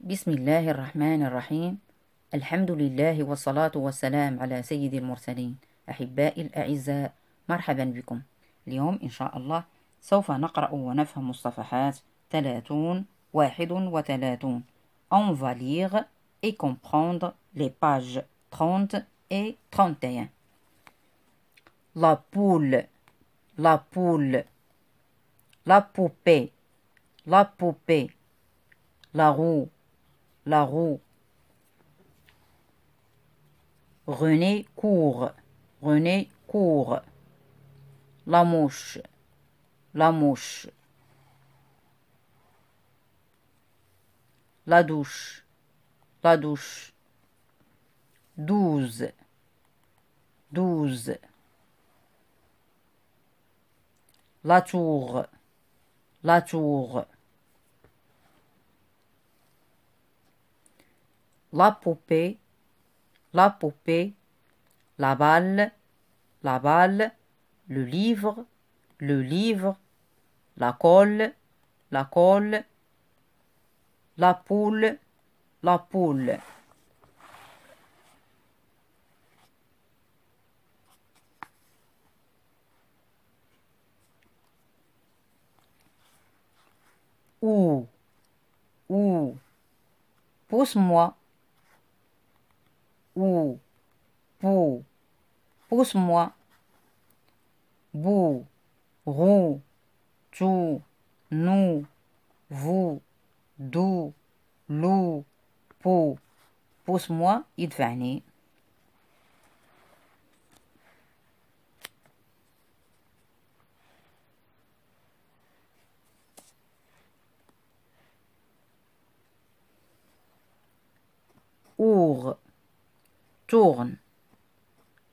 بسم الله الرحمن الرحيم الحمد لله والصلاة والسلام على سيد المرسلين أحبائي الأعزاء مرحبا بكم اليوم إن شاء الله سوف نقرأ ونفهم الصفحات ثلاثون واحد وثلاثون On va lire et comprendre les pages 30 et 31 La poule La poule La poupée La poupée La roue La roue. René court René court La mouche. La mouche. La douche. La douche. Douze. Douze. La tour. La tour La poupée La poupée La balle La balle Le livre Le livre La colle La colle La poule La poule Ou, ou, pousse-moi ou, pou, pousse-moi, bou, roux, tu, nous, vous, dou, lou, pou, pousse-moi, idfani. Our. تورن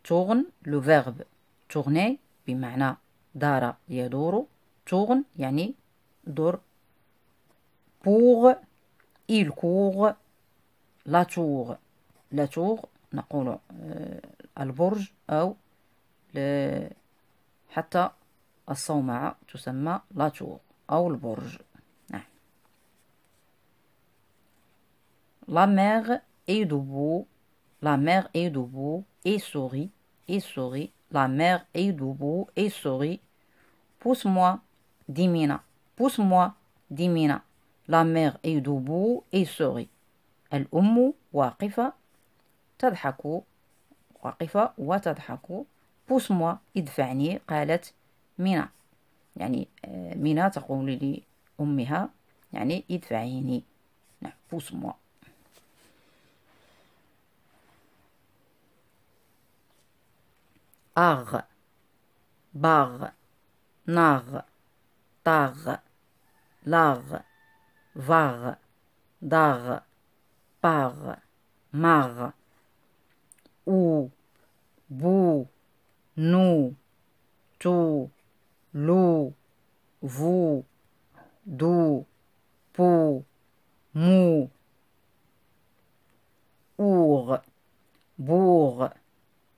تورن لو فيرب. تورني بمعنى دار يدور. تورن يعني دور. بور إل كور la tour la tour نقول آه، البرج أو حتى الصومعة تسمى لا تور أو البرج. نعم. لا مير إي دوبو la mère est debout et sourit, et sourit, la mère est debout et sourit. Pousse-moi, dit Mina. Pousse-moi, dit Mina. La mère est debout et sourit. الأم واقفة تضحك واقفة وتضحك pousse-moi ادفعني قالت مينا يعني مينا تقول لأمها يعني ادفعيني نعم pousse-moi ar, bar, nar, tar, lar, var, dar, par, mar, ou, bou, nous, tu, lou, vous, dou, pou, mou, our, bourg,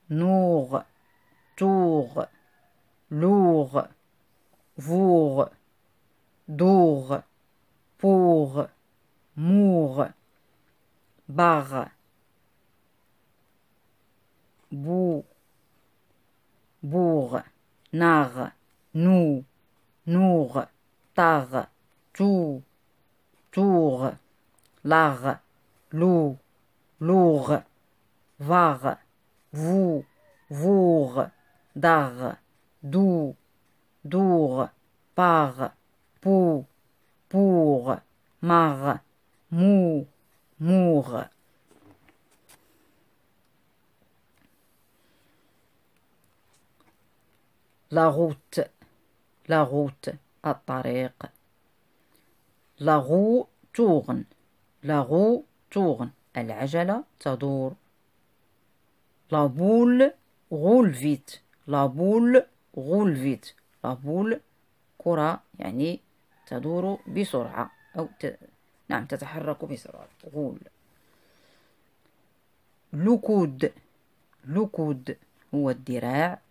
nour, tour, lourd, vour, dour, pour, mour, bar, bou, bourg, nar, nous, nour, tar, tout, tour, lar, loup, lourd, var, vous, vour, dar, dou, dour, par, pou, pour, mar, mou, mour. La route, la route, الطريق. La roue tourne, la roue tourne. العجلة تدور. La boule roule vite لا بول غولفيت. لا بول كرة يعني تدور بسرعة أو ت... نعم تتحرك بسرعة. غول. لوكود. لوكود هو الذراع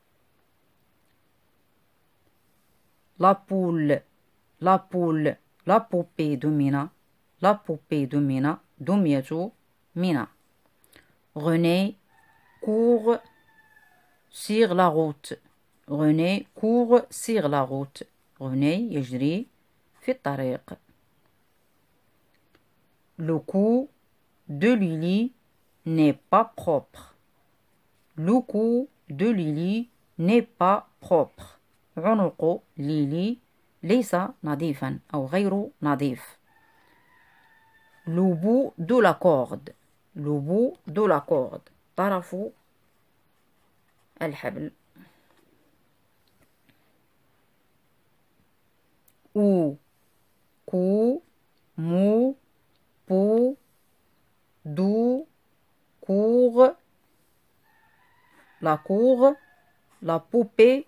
لابول لابول لابوبي دومينا. لابوبي دومينا. دمية مينا. غني. كور sur la route René court sur la route René يجري في الطريق Le cou de Lily n'est pas propre. Le cou de Lily n'est pas propre. عنق ليلي ليس نظيفا أو غير نظيف. Le bout de la corde. Le bout de la corde. طرف الحبل. Ou, cou, mou, pou, dou, cour, la cour, la poupée,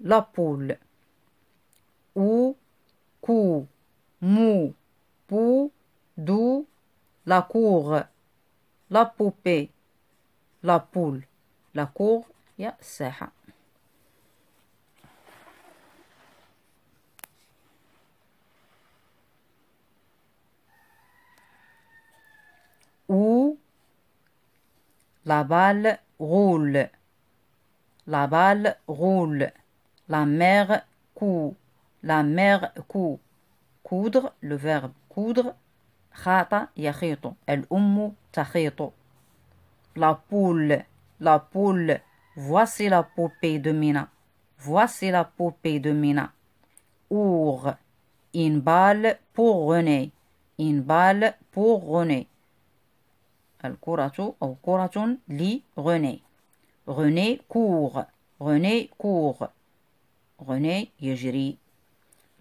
la poule. Ou, cou, mou, pou, dou, la cour, la poupée, la poule. La cour, يا الساحة. Où la balle roule. La balle roule. La mer coud. La mer coud. Coudre, le verbe coudre. خاط يخيط. الأم تخيط. La poule. La poule. Voici la poupée de Mina. Voici la poupée de Mina. Our. Une balle pour René. Une balle pour René. Al-Kuratu ou Kuratun li René. René court. René court. René Yejri.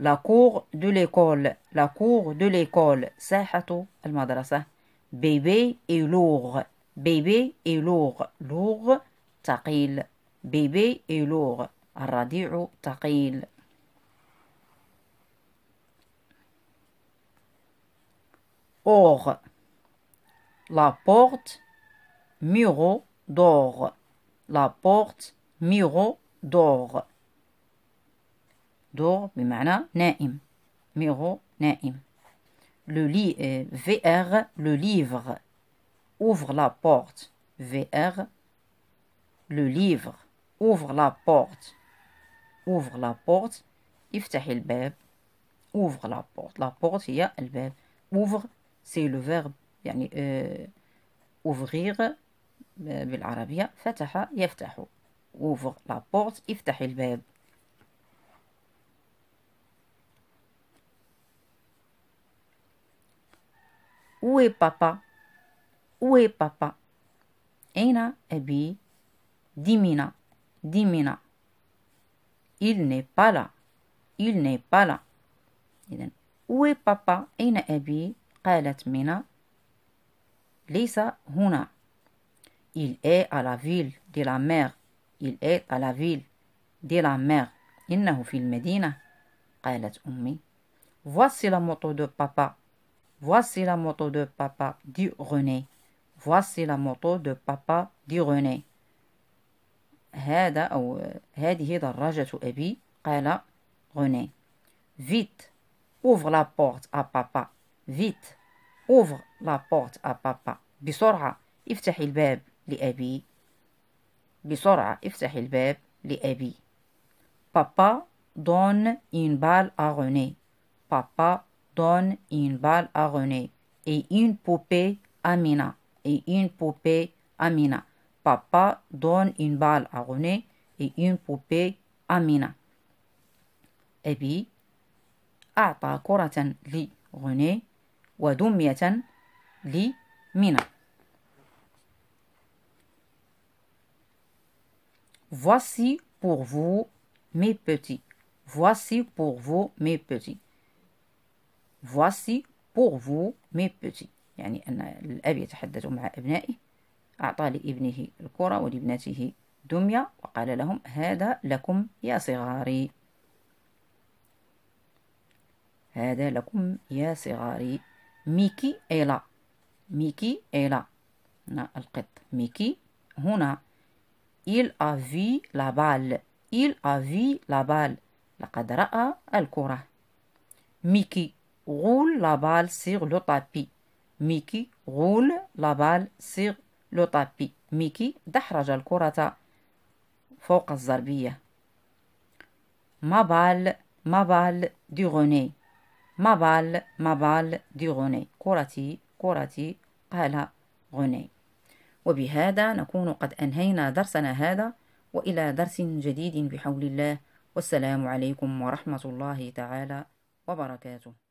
La cour de l'école. La cour de l'école. Sahatu al-madrasa. Bébé est lourd. Bébé est lourd. Lourd ثقيل بيبي اي لوغ الرضيع ثقيل أوغ La porte, muro d'or. La porte, muro d'or. d'or بمعنى نائم. muro نائم. Le lit VR, le livre. Ouvre la porte. VR, le livre. Ouvre la porte. Ouvre la porte. افتح الباب. Ouvre la porte. La porte هي الباب. Ouvre, c'est le verbe يعني ouvrir بالعربية فتح يفتح ouvre la porte افتح الباب Où est papa Où est papa أين أبي ديمينا ديمينا Il n'est pas là Il n'est pas là إذن Où est papa أين أبي قالت مينا ليس هنا Il est à la ville de la mer. Il est à la ville de la mer. إنه في المدينة. قالت أمي. Voici la moto de papa. Voici la moto de papa, dit René. Voici la moto de papa, dit René. هذا أو هذه دراجة أبي؟ قال غني. فيت أوفر لا بورت أ بابا فيت أوفر لا بورت أ بابا بسرعة. افتحي الباب لأبي. بسرعة. افتحي الباب لأبي. بابا دون اون بال أ غني بابا دون اون بال أ غني إي اون بوبي أمينة إي اون بوبي أمينة Papa donne une balle à René et une poupée à Mina. أبي أعطى كرة لروني ودمية لمينا Voici pour vous mes petits. Voici pour vous mes petits. Voici pour vous mes petits. يعني أن الأب يتحدث مع أبنائه أعطى لابنه الكرة ولابنته دمية وقال لهم هذا لكم يا صغاري. هذا لكم يا صغاري. ميكي là ميكي est là القط. ميكي. هنا. Il a vu la balle. Il a vu la balle. لقد رأى الكرة. ميكي roule la balle sur le ميكي غول لابال سيغ طابي ميكي دحرج الكرة فوق الزربية ما بال ما بال دي غوني. ما بال ما بال دي غوني. كرتي كرتي قال غوني. وبهذا نكون قد أنهينا درسنا هذا وإلى درس جديد بحول الله. والسلام عليكم ورحمة الله تعالى وبركاته.